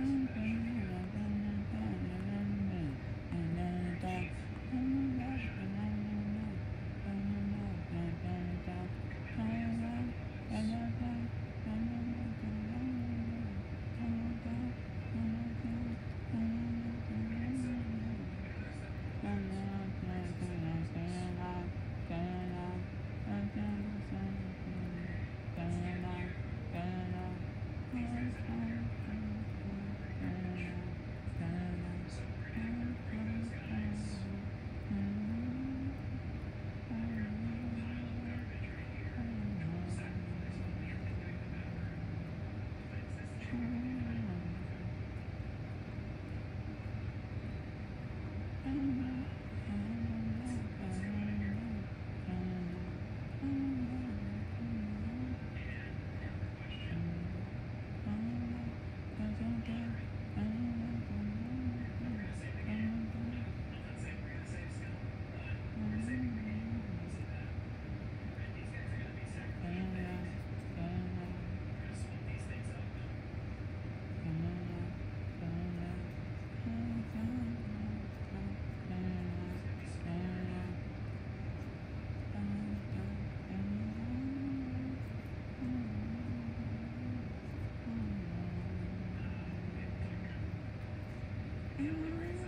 Mm-hmm. family room?